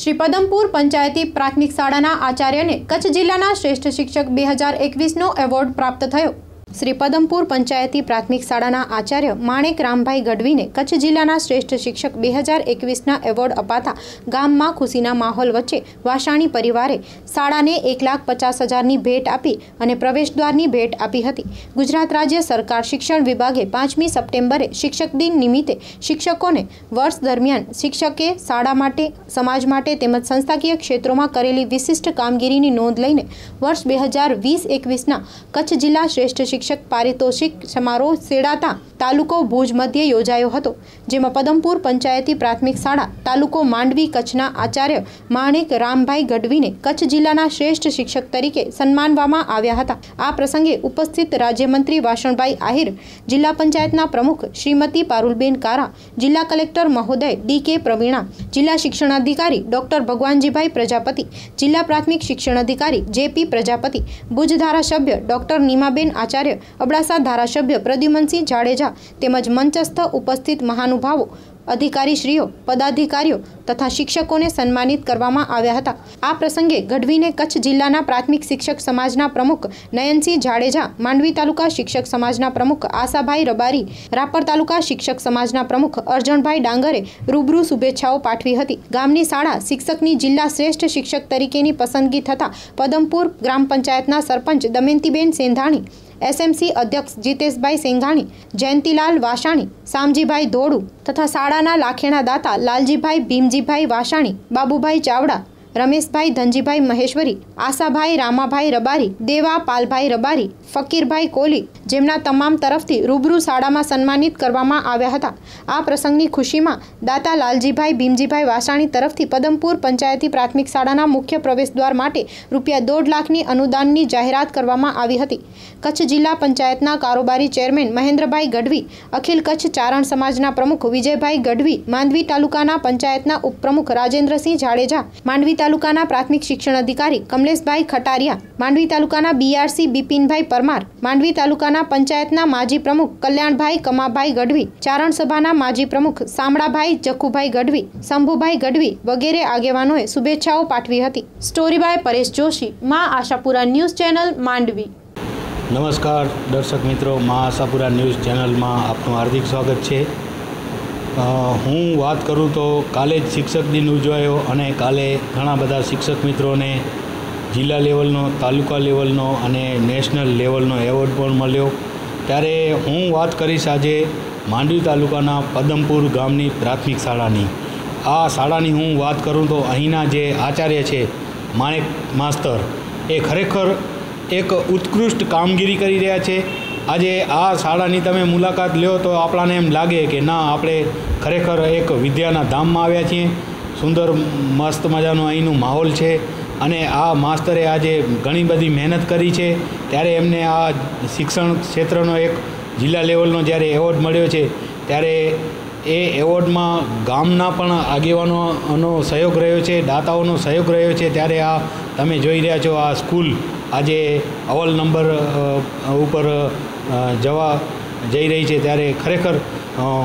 શ્રી પદમપુર પંચાયતી પ્રાથમિક શાળાના આચાર્યને કચ્છ જિલ્લાના શ્રેષ્ઠ શિક્ષક બે હજાર એકવીસનો એવોર્ડ પ્રાપ્ત થયો. શ્રી પદમપુર પંચાયતી પ્રાથમિક શાળાના આચાર્ય માણેક રામભાઈ ગઢવીને કચ્છ જિલ્લાના શ્રેષ્ઠ શિક્ષક બે હજાર એકવીસના એવોર્ડ અપાતા ગામમાં ખુશીના માહોલ વચ્ચે વાસાણી પરિવારે શાળાને એક લાખ પચાસ હજારની ભેટ આપી અને પ્રવેશદ્વારની ભેટ આપી હતી. ગુજરાત રાજ્ય સરકાર શિક્ષણ વિભાગે પાંચમી સપ્ટેમ્બરે શિક્ષક દિન નિમિત્તે શિક્ષકોને વર્ષ દરમિયાન શિક્ષકે શાળા માટે, સમાજ માટે તેમજ સંસ્થાકીય ક્ષેત્રોમાં કરેલી વિશિષ્ટ કામગીરીની નોંધ લઈને વર્ષ બે હજાર વીસ એકવીસના કચ્છ જિલ્લા શ્રેષ્ઠ શિક્ષક પારિતોષિક સમારોહ સેડાતા તાલુકો ભુજ મધ્યે યોજાયો હતો, જેમાં પદમપુર પંચાયતી પ્રાથમિક શાળા, તાલુકો માંડવી કચ્છના આચાર્ય માણેક રામભાઈ ગઢવીને કચ્છ જિલ્લાના શ્રેષ્ઠ શિક્ષક તરીકે સન્માનવામાં આવ્યા હતા. આ પ્રસંગે ઉપસ્થિત રાજ્યમંત્રી વાસણભાઈ આહિર, જિલ્લા પંચાયતના પ્રમુખ શ્રીમતી પારુલબેન કારા, જિલ્લા કલેક્ટર મહોદય ડી કે પ્રવીણા, જિલ્લા શિક્ષણાધિકારી ડોક્ટર ભગવાનજીભાઈ પ્રજાપતિ, જિલ્લા પ્રાથમિક શિક્ષણાધિકારી જેપી પ્રજાપતિ, ભુજ ધારાસભ્ય ડોક્ટર નીમાબેન આચાર્ય અબડાસા ધારાસભ્ય પ્રદ્યુમનસિંહ જાડેજા તેમજ મંચસ્થ ઉપસ્થિત મહાનુભાવો, અધિકારીશ્રીઓ, પદાધિકારીઓ તથા શિક્ષકોને સન્માનિત કરવામાં આવ્યા હતા. આ પ્રસંગે ગઢવીને કચ્છ જિલ્લાના પ્રાથમિક શિક્ષક સમાજના પ્રમુખ નયનસિંહ જાડેજા, માંડવી તાલુકા શિક્ષક સમાજના પ્રમુખ આશાભાઈ રબારી, રાપર તાલુકા શિક્ષક સમાજના પ્રમુખ અર્જણભાઈ ડાંગરે રૂબરૂ શુભેચ્છાઓ પાઠવી હતી. ગામની શાળા શિક્ષકની જિલ્લા શ્રેષ્ઠ શિક્ષક તરીકેની પસંદગી થતાં પદમપુર ગ્રામ પંચાયતના સરપંચ દમયંતીબેન સેંધાણી એસએમસી અધ્યક્ષ જીતેશભાઈ સિંઘાણી, જયંતિલાલ વાસાણી, સામજીભાઈ ધોડુ તથા શાળાના લાખેણા દાતા લાલજીભાઈ ભીમજીભાઈ વાસાણી, બાબુભાઈ ચાવડા રમેશભાઈ, ધનજીભાઈ મહેશ્વરી, આશાભાઈ, રામાભાઈ રબારી, દેવા, પાલભાઈ રબારી, ફકીરભાઈ કોલી જેમના તમામ તરફથી રૂબરૂ શાળામાં સન્માનિત કરવામાં આવ્યા હતા. આ પ્રસંગની ખુશીમાં દાતા લાલજીભાઈ, ભીમજીભાઈ વાસાણી તરફથી પદમપુર પંચાયતી પ્રાથમિક શાળાના મુખ્ય પ્રવેશદ્વાર માટે રૂપિયા દોઢ લાખની અનુદાનની જાહેરાત કરવામાં આવી હતી. કચ્છ જિલ્લા પંચાયતના કારોબારી ચેરમેન મહેન્દ્રભાઈ ગઢવી, અખિલ કચ્છ ચારણ સમાજના પ્રમુખ વિજયભાઈ ગઢવી, માંડવી તાલુકાના પંચાયતના ઉપપ્રમુખ રાજેન્દ્રસિંહ જાડેજા, માંડવી તાલુકાના પ્રાથમિક શિક્ષણ અધિકારી કમલેશભાઈ ખટારિયા, માંડવી તાલુકાના બીઆરસી બિપિનભાઈ પરમાર, માંડવી તાલુકાના પંચાયતના માજી પ્રમુખ કલ્યાણભાઈ કમાભાઈ ગઢવી, ચારણ સભાના માજી પ્રમુખ શામળાભાઈ જખુભાઈ ગઢવી, શંભુભાઈ ગઢવી વગેરે આગેવાનોએ શુભેચ્છાઓ પાઠવી હતી. સ્ટોરી બાય પરેશ જોશી, મા આશાપુરા ન્યૂઝ ચેનલ, માંડવી. નમસ્કાર દર્શક મિત્રો, મા આશાપુરા ન્યૂઝ ચેનલમાં આપનું હાર્દિક સ્વાગત છે. હું વાત કરું તો કાલે જ શિક્ષક દિન ઉજવાયો અને કાલે ઘણા બધા શિક્ષક મિત્રોને જિલ્લા લેવલનો, તાલુકા લેવલનો અને નેશનલ લેવલનો એવોર્ડ પણ મળ્યો. ત્યારે હું વાત કરીશ આજે માંડવી તાલુકાના પદમપુર ગામની પ્રાથમિક શાળાની. આ શાળાની હું વાત કરું તો અહીંના જે આચાર્ય છે, માણેક માસ્તર, એ ખરેખર એક ઉત્કૃષ્ટ કામગીરી કરી રહ્યા છે. આજે આ શાળાની તમે મુલાકાત લ્યો તો આપણાને એમ લાગે કે ના, આપણે ખરેખર એક વિદ્યાના ધામમાં આવ્યા છીએ. સુંદર, મસ્ત મજાનો અહીંનું માહોલ છે અને આ માસ્તરે આજે ઘણી બધી મહેનત કરી છે. ત્યારે એમને આ શિક્ષણ ક્ષેત્રનો એક જિલ્લા લેવલનો જ્યારે એવોર્ડ મળ્યો છે, ત્યારે એ એવોર્ડમાં ગામના પણ આગેવાનોનો સહયોગ રહ્યો છે, દાતાઓનો સહયોગ રહ્યો છે. ત્યારે આ તમે જોઈ રહ્યા છો, આ સ્કૂલ આજે અવલ નંબર ઉપર જવા જઈ રહી છે ત્યારે ખરેખર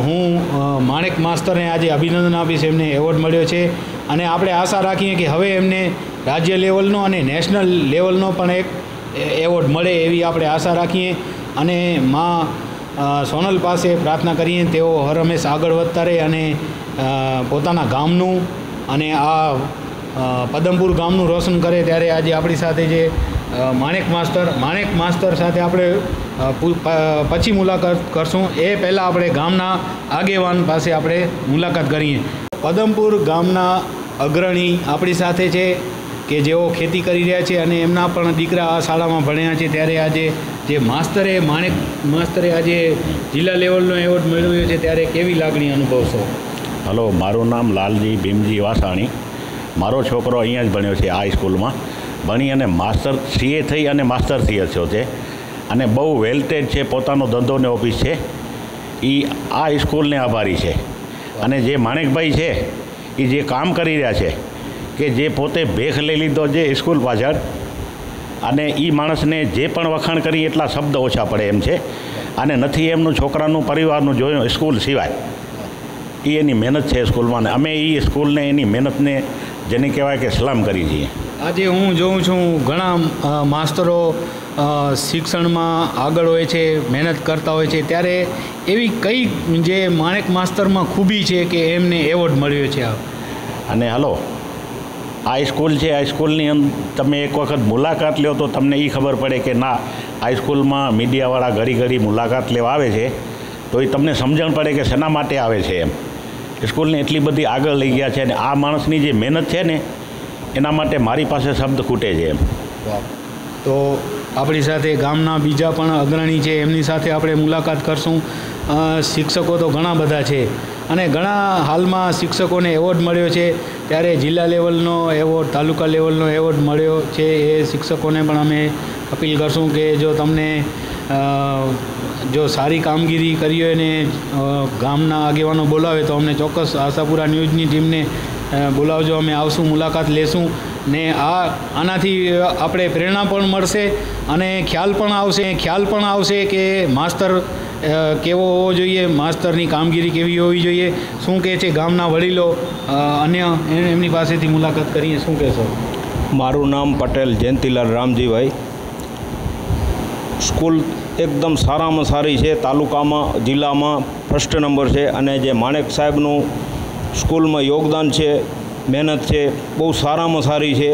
હું માણેક માસ્તરને આજે અભિનંદન આપીશ, એમને એવોર્ડ મળ્યો છે. અને આપણે આશા રાખીએ કે હવે એમને રાજ્ય લેવલનો અને નેશનલ લેવલનો પણ એક એવોર્ડ મળે એવી આપણે આશા રાખીએ. અને મા સોનલ પાસે પ્રાર્થના કરીએ, તેઓ હર હંમેશ આગળ વધતા રહે અને પોતાના ગામનું અને આ પદમપુર ગામનું રોશન કરે. ત્યારે આજે આપણી સાથે જે માણેક માસ્તર માણેક માસ્તર સાથે આપણે પછી મુલાકાત કરશું. એ પહેલાં આપણે ગામના આગેવાન પાસે આપણે મુલાકાત કરીએ. પદમપુર ગામના અગ્રણી આપણી સાથે છે કે જેઓ ખેતી કરી રહ્યા છે અને એમના પણ દીકરા આ શાળામાં ભણ્યા છે. ત્યારે આજે જે માસ્તરે માણેક માસ્તરે આજે જિલ્લા લેવલનો એવોર્ડ મેળવ્યો છે. ત્યારે કેવી લાગણી અનુભવશો? હલો, મારું નામ લાલજી ભીમજી વાસાણી. મારો છોકરો અહીંયા જ ભણ્યો છે હાઈસ્કૂલમાં સ્કૂલમાં. ભણી અને માસ્ટર સીએ થઈ અને માસ્ટર થયો છે. અને બહુ વેલ્ટેડ છે, પોતાનો ધંધો ને ઓફિસ છે. એ આ સ્કૂલને આભારી છે. અને જે માણેકભાઈ છે એ જે કામ કરી રહ્યા છે, કે જે પોતે ભેખ લઈ લીધો છે સ્કૂલ પાછળ, અને એ માણસને જે પણ વખાણ કરી એટલા શબ્દ ઓછા પડે એમ છે. અને નથી એમનું છોકરાનું પરિવારનું જોયું સ્કૂલ સિવાય. એ એની મહેનત છે સ્કૂલમાં અને અમે એ સ્કૂલને એની મહેનતને જેને કહેવાય કે સલામ કરી છીએ આજે હું જોઉં છું ઘણા માસ્તરો શિક્ષણમાં આગળ હોય છે મહેનત કરતા હોય છે. ત્યારે એવી કઈ જે માણેક માસ્તરમાં ખૂબી છે કે એમને એવોર્ડ મળ્યો છે આ અને હલો હાઈસ્કૂલ છે હાઈસ્કૂલની સ્કૂલની તમે એક વખત મુલાકાત લ્યો તો તમને એ ખબર પડે કે ના હાઈસ્કૂલમાં મીડિયાવાળા ઘડી ઘડી મુલાકાત લેવા આવે છે તો એ તમને સમજણ પડે કે શેના માટે આવે છે એમ. સ્કૂલને એટલી બધી આગળ લઈ ગયા છે અને આ માણસની જે મહેનત છે ને, એના માટે મારી પાસે શબ્દ ખૂટે છે એમ. તો આપણી સાથે ગામના બીજા પણ અગ્રણી છે, એમની સાથે આપણે મુલાકાત કરશું. શિક્ષકો તો ઘણા બધા છે. અને ઘણા હાલમાં શિક્ષકોને એવોર્ડ મળ્યો છે. ત્યારે જિલ્લા લેવલનો એવોર્ડ, તાલુકા લેવલનો એવોર્ડ મળ્યો છે. એ શિક્ષકોને પણ અમે અપીલ કરશું કે જો તમને જો સારી કામગીરી કરી હોય ને ગામના આગેવાનો બોલાવે તો અમને ચોક્કસ આશાપુરા ન્યૂઝની ટીમને બોલાવજો, અમે આવશું, મુલાકાત લેશું ને આ આનાથી આપણે પ્રેરણા પણ મળશે અને ખ્યાલ પણ આવશે, ખ્યાલ પણ આવશે કે માસ્તર કેવો હોવો જોઈએ, માસ્તરની કામગીરી કેવી હોવી જોઈએ, શું કહે છે ગામના વડીલો અન્ય એમની પાસેથી મુલાકાત કરીએ, શું કહેશો? મારું નામ પટેલ જયંતિલાલ રામજીભાઈ. સ્કૂલ એકદમ સારામાં સારી છે. તાલુકામાં, જિલ્લામાં ફર્સ્ટ નંબર છે અને જે માણેક સાહેબનું સ્કૂલમાં યોગદાન છે, મહેનત છે, બહુ સારામાં સારી છે.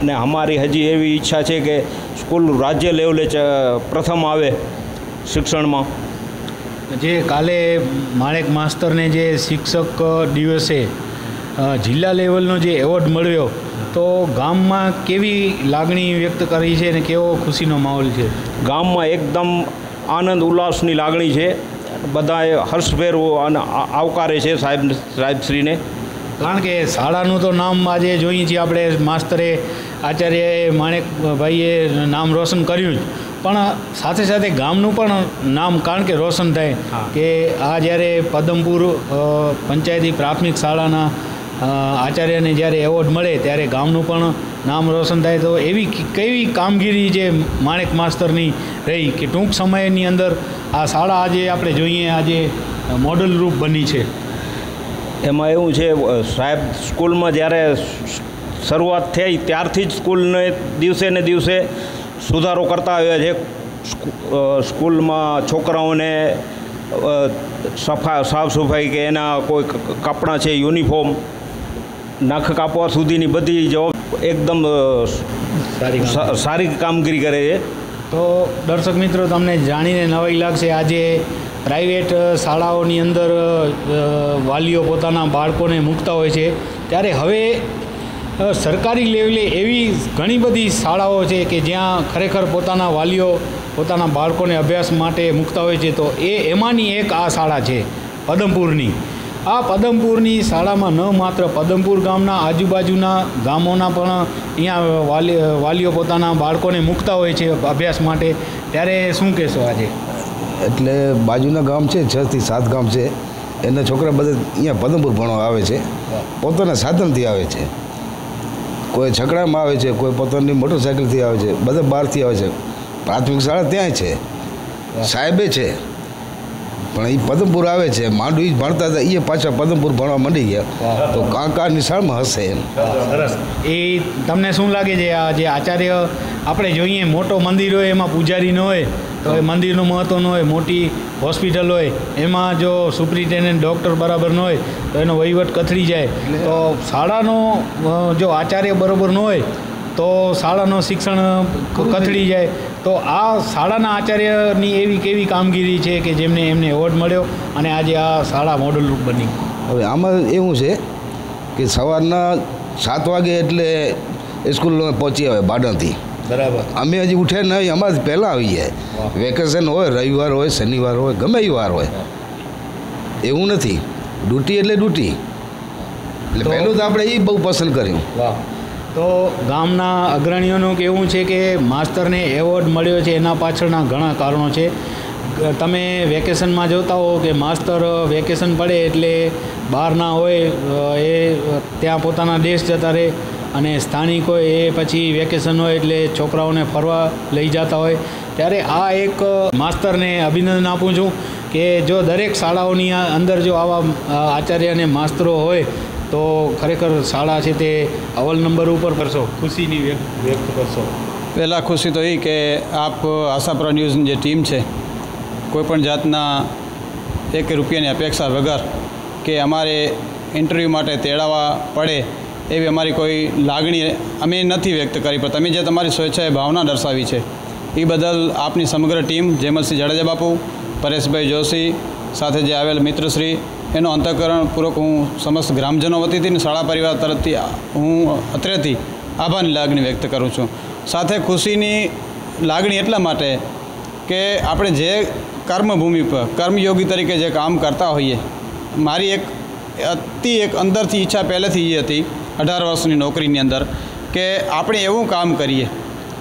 અને અમારી હજી એવી ઈચ્છા છે કે સ્કૂલ રાજ્ય લેવલે પ્રથમ આવે શિક્ષણમાં. જે કાલે માણેક માસ્તરને જે શિક્ષક દિવસે જિલ્લા લેવલનો જે એવોર્ડ મળ્યો તો ગામમાં કેવી લાગણી વ્યક્ત કરી છે અને કેવો ખુશીનો માહોલ છે? ગામમાં એકદમ આનંદ ઉલ્લાસની લાગણી છે. બધાએ હર્ષભેર આવકારે છે સાહેબ સાહેબશ્રીને. કારણ કે શાળાનું તો નામ આજે જોઈએ છીએ આપણે માસ્તરે આચાર્યએ માણેકભાઈએ નામ રોશન કર્યું જ. પણ સાથે સાથે ગામનું પણ નામ કારણ કે રોશન થાય કે આ જ્યારે પદમપુર પંચાયતી પ્રાથમિક શાળાના આચાર્યને જ્યારે એવોર્ડ મળે ત્યારે ગામનું પણ નામ રોશન થાય. તો એવી કેવી કામગીરી જે માણેક માસ્તરની રહી કે ટૂંક સમયની અંદર આ શાળા આજે આપણે જોઈએ, આજે મોડલ રૂપ બની છે? એમાં એવું છે સાહેબ, સ્કૂલમાં જ્યારે શરૂઆત થઈ ત્યારથી જ સ્કૂલને દિવસે ને દિવસે સુધારો કરતા આવ્યા છે. સ્કૂલમાં છોકરાઓને સફા સાફ સફાઈ કે એના કોઈ કપડાં છે, યુનિફોર્મ નખ કાપવા સુધીની બધી જવાબ એકદમ સારી સારી કામગીરી કરે છે. તો દર્શક મિત્રો તમને જાણીને નવાઈ લાગશે આજે પ્રાઇવેટ શાળાઓની અંદર વાલીઓ પોતાના બાળકોને મૂકતા હોય છે. ત્યારે હવે સરકારી લેવલે એવી ઘણી બધી શાળાઓ છે કે જ્યાં ખરેખર પોતાના વાલીઓ પોતાના બાળકોને અભ્યાસ માટે મૂકતા હોય છે. તો એ એમાંની એક આ શાળા છે પદમપુરની. આ પદમપુરની શાળામાં ન માત્ર પદમપુર ગામના આજુબાજુના ગામોના પણ અહીંયા વાલી, વાલીઓ પોતાના બાળકોને મૂકતા હોય છે અભ્યાસ માટે. ત્યારે શું કહેશો આજે? એટલે બાજુના ગામ છે છથી સાત ગામ છે. એના છોકરા બધા અહીંયા પદમપુર ભણવા આવે છે. પોતાના સાધનથી આવે છે. કોઈ છકડામાં આવે છે, કોઈ પોતાની મોટરસાઇકલથી આવે છે, બધા બહારથી આવે છે. પ્રાથમિક શાળા ત્યાં છે. સાહેબે છે. પણ એ પદમપુર આવે છે માંડવી ભણતા હતા એ પાછા પદમપુર ભણવા માંડી ગયા. તો કાંકા નિશાળમાં હશે એમ. સરસ. એ તમને શું લાગે છે આ જે આચાર્ય આપણે જોઈએ મોટો મંદિર હોય એમાં પૂજારી ન હોય તો એ મંદિરનું મહત્વ ન હોય મોટી હોસ્પિટલ હોય એમાં જો સુપ્રિન્ટેન્ડન્ટ ડૉક્ટર બરાબર ન હોય તો એનો વહીવટ કથળી જાય. તો શાળાનો જો આચાર્ય બરાબર ન હોય તો શાળાનું શિક્ષણ કથળી જાય. તો આ શાળાના આચાર્યની એવી કેવી કામગીરી છે કે જેમને એમને એવોર્ડ મળ્યો અને આજે આ શાળા મોડલ રૂપ બની? હવે આમાં એવું છે કે સવારના સાત વાગે એટલે સ્કૂલમાં પહોંચી આવે બાડણથી બરાબર. અમે હજી ઉઠ્યા નહીં અમારે પહેલાં આવી જાય. વેકેશન હોય રવિવાર હોય શનિવાર હોય ગમે વાર હોય. એવું નથી. ડ્યુટી એટલે ડ્યુટી. એટલે પહેલું તો આપણે એ બહુ પસંદ કર્યું. વાહ. તો ગામના અગ્રણીઓનું કહેવું છે કે માસ્તરને એવોર્ડ મળ્યો છે, એના પાછળના ઘણા કારણો છે. તમે વેકેશનમાં જોતા હો કે માસ્તર વેકેશન પડે એટલે બહાર ના હોય, એ ત્યાં પોતાના દેશ જતા રહે અને સ્થાનિક હોય એ પછી વેકેશન હોય એટલે છોકરાઓને ફરવા લઈ જતા હોય. ત્યારે આ એક માસ્તરને અભિનંદન આપું છું કે જો દરેક શાળાઓની અંદર જો આવા આચાર્ય અને માસ્તરો હોય તો ખરેખર શાળા છે તે અવ્વલ નંબર ઉપર કરશો. ખુશીની વ્યક્ત વ્યક્ત કરશો. પહેલાં ખુશી તો એ કે આપ આશાપુરા ન્યૂઝની જે ટીમ છે કોઈપણ જાતના એક રૂપિયાની અપેક્ષા વગર કે અમારે ઇન્ટરવ્યૂ માટે તેડાવવા પડે એવી અમારી કોઈ લાગણી અમે નથી વ્યક્ત કરી. પણ તમે જે તમારી સ્વેચ્છાએ ભાવના દર્શાવી છે એ બદલ આપની સમગ્ર ટીમ જેમલસિંહ જાડેજા બાપુ પરેશભાઈ જોશી સાથે જે આવેલ મિત્રશ્રી એનો અંતઃકરણપૂર્વક હું સમસ્ત ગ્રામજનો વતીથી અને શાળા પરિવાર તરફથી હું અત્રેથી આભારની લાગણી વ્યક્ત કરું છું. સાથે ખુશીની લાગણી એટલા માટે કે આપણે જે કર્મભૂમિ પર કર્મયોગી તરીકે જે કામ કરતા હોઈએ, મારી એક અતિ એક અંદરથી ઈચ્છા પહેલેથી એ હતી, અઢાર વર્ષની નોકરીની અંદર, કે આપણે એવું કામ કરીએ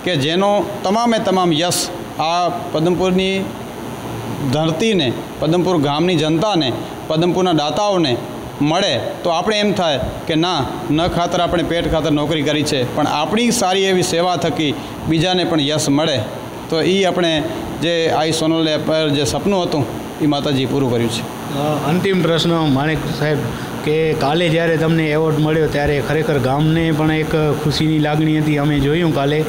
કે જેનો તમામે તમામ યશ આ પદમપુરની ધરતીને, પદમપુર ગામની જનતાને પદમપુરના દાતાઓને મળે, તો આપણે એમ થાય કે ના, ન ખાતર આપણે પેટ ખાતર નોકરી કરી છે, પણ આપણી સારી એવી સેવા થકી બીજાને પણ યશ મળે. તો એ આપણે જે આઈ સોનલે પર જે સપનું હતું એ માતાજી પૂરું કર્યું છે. અંતિમ પ્રશ્ન માણેક સાહેબ કે કાલે જ્યારે તમને એવોર્ડ મળ્યો ત્યારે ખરેખર ગામને પણ એક ખુશીની લાગણી હતી. અમે જોયું કાલે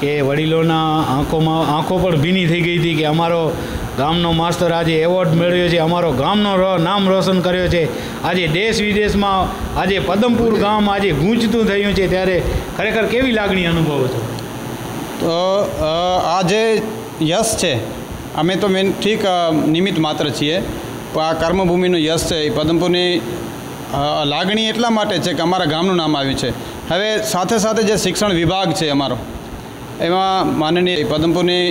કે વડીલોના આંખોમાં આંખો પણ ભીની થઈ ગઈ હતી કે અમારો ગામનો માસ્તર આજે એવોર્ડ મેળવ્યો છે, અમારો ગામનો નામ રોશન કર્યો છે. આજે દેશ વિદેશમાં આજે પદમપુર ગામ આજે ગૂંચતું થયું છે, ત્યારે ખરેખર કેવી લાગણી અનુભવો છો? તો આ જે યશ છે. અમે તો મેન ઠીક નિમિત્ત માત્ર છીએ. પણ આ કર્મભૂમિનું યશ છે, એ પદમપુરની લાગણી એટલા માટે છે કે અમારા ગામનું નામ આવ્યું છે. હવે સાથે સાથે જે શિક્ષણ વિભાગ છે અમારો એમાં માનનીય પદમપુરની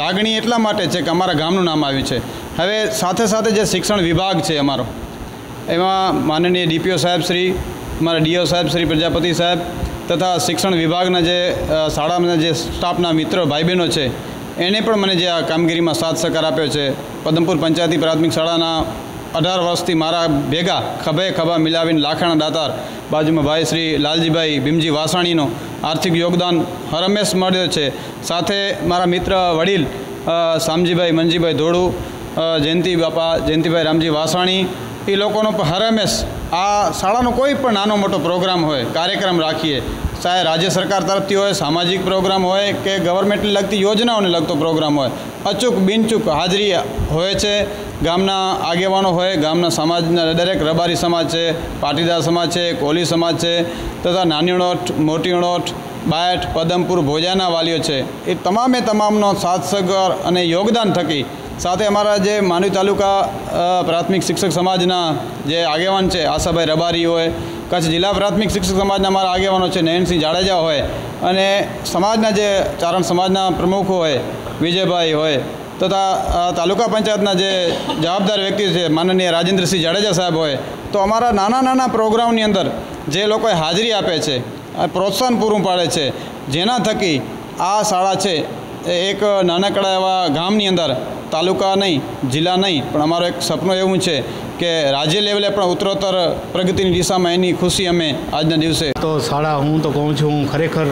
લાગણી એટલા માટે છે કે અમારા ગામનું નામ આવ્યું છે. હવે સાથે સાથે જે શિક્ષણ વિભાગ છે અમારો, એમાં માનનીય ડીપીઓ સાહેબ શ્રી, અમારા ડીઓ સાહેબ શ્રી પ્રજાપતિ સાહેબ, તથા શિક્ષણ વિભાગના જે શાળાના જે સ્ટાફના મિત્રો ભાઈ બહેનો છે એણે પણ મને જે આ કામગીરીમાં સાથ સહકાર આપ્યો છે. પદમપુર પંચાયતી પ્રાથમિક શાળાના અઢાર વર્ષથી મારા ભેગા ખભે ખભા મિલાવીને લાખાણા દાતાર. બાજુમાં ભાઈ શ્રી લાલજીભાઈ ભીમજી વાસાણીનો આર્થિક યોગદાન હરમેશ મળ્યો છે. સાથે મારા મિત્ર વડીલ શામજીભાઈ, મનજીભાઈ ધોળુ જયંતિ બાપા, જયંતિભાઈ રામજી વાસાણી, એ લોકોનો હરમેશ આ શાળાનો કોઈ પણ નાનો મોટો પ્રોગ્રામ હોય, કાર્યક્રમ રાખીએ ચાહે રાજ્ય સરકાર તરફથી હોય, સામાજિક પ્રોગ્રામ હોય કે ગવર્મેન્ટને લગતી યોજનાઓને લગતો પ્રોગ્રામ હોય, અચૂક બિનચૂક હાજરી હોય છે. ગામના આગેવાનો હોય, ગામના સમાજના દરેક રબારી સમાજ છે, પાટીદાર સમાજ છે, કોલી સમાજ છે, તથા નાની ઉણોઠ મોટી ઉણોઠ બાયઠ પદમપુર, ભોજાના વાલીઓ છે. એ તમામે તમામનો સાથ સગર અને યોગદાન થકી સાથે અમારા જે માનવી તાલુકા પ્રાથમિક શિક્ષક સમાજના જે આગેવાન છે, આશાભાઈ રબારી હોય કચ્છ જિલ્લા પ્રાથમિક શિક્ષક સમાજના અમારા આગેવાનો છે નયનસિંહ જાડેજા હોય અને સમાજના જે ચારણ સમાજના પ્રમુખો હોય, વિજયભાઈ હોય તથા તાલુકા પંચાયતના જે જવાબદાર વ્યક્તિ છે માનનીય રાજેન્દ્રસિંહ જાડેજા સાહેબ હોય, તો અમારા નાના નાના પ્રોગ્રામની અંદર જે લોકોએ હાજરી આપે છે પ્રોત્સાહન પૂરું પાડે છે, જેના થકી આ શાળા છે એક નાનકડા એવા ગામની અંદર તાલુકા નહીં, જિલ્લા નહીં, પણ અમારો એક સપનું એવું છે કે રાજ્ય લેવલે પણ ઉત્તરોત્તર પ્રગતિની દિશામાં એની ખુશી અમે આજના દિવસે તો શાળા હું તો કહું છું, હું ખરેખર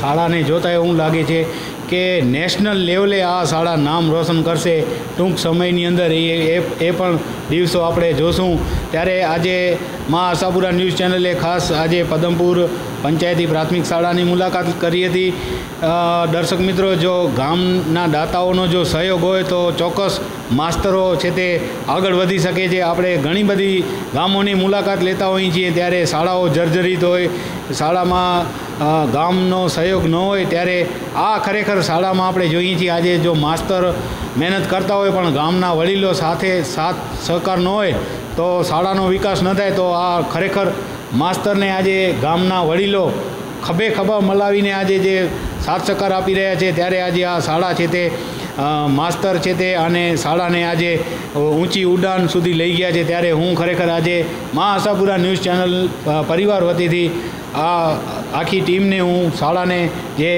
શાળાને જોતા એવું લાગે છે. કે નેશનલ લેવલે આ શાળા નામ રોશન કરશે. ટૂંક સમયની અંદર એ એ પણ દિવસો આપણે જોશું. ત્યારે આજે મા આશાપુરા ન્યૂઝ ચેનલે ખાસ આજે પદમપુર પંચાયતી પ્રાથમિક શાળાની મુલાકાત કરી હતી. દર્શક મિત્રો, જો ગામના દાતાઓનો જો સહયોગ હોય તો ચોક્કસ માસ્તરો છે તે આગળ વધી શકે છે. આપણે ઘણી બધી ગામોની મુલાકાત લેતા હોઈએ છીએ. ત્યારે શાળાઓ જર્જરિત હોય, શાળામાં ગામનો સહયોગ ન હોય, ત્યારે આ ખરેખર શાળામાં આપણે જોઈએ છીએ. આજે જો માસ્તર મહેનત કરતા હોય, પણ ગામના વડીલો સાથે સાથ, સહકાર ન હોય, તો શાળાનો વિકાસ ન થાય. તો આ ખરેખર માસ્તરને આજે ગામના વડીલો ખભે ખભા મલાવીને આજે જે સાથ સહકાર આપી રહ્યા છે, ત્યારે આજે આ શાળા છે તે માસ્તર છે તે અને શાળાને આજે ઊંચી ઉડાન સુધી લઈ ગયા છે. ત્યારે હું ખરેખર આજે મા આશાપુરા ન્યૂઝ ચેનલ પરિવાર વતીથી આ, આખી ટીમને હું શાળાને જે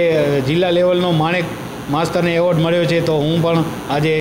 જિલ્લા લેવલનો માણેક માસ્તરને એવોર્ડ મળ્યો છે, તો હું પણ આજે